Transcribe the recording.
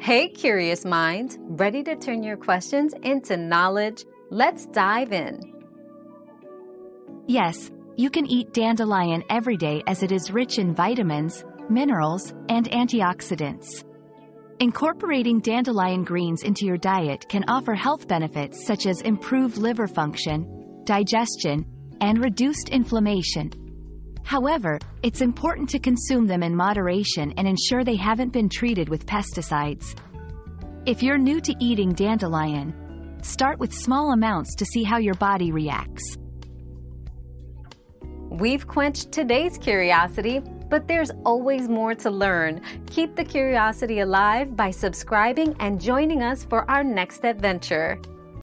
Hey, curious minds, ready to turn your questions into knowledge? Let's dive in. Yes, you can eat dandelion every day as it is rich in vitamins, minerals, and antioxidants. Incorporating dandelion greens into your diet can offer health benefits such as improved liver function, digestion, and reduced inflammation. However, it's important to consume them in moderation and ensure they haven't been treated with pesticides. If you're new to eating dandelion, start with small amounts to see how your body reacts. We've quenched today's curiosity, but there's always more to learn. Keep the curiosity alive by subscribing and joining us for our next adventure.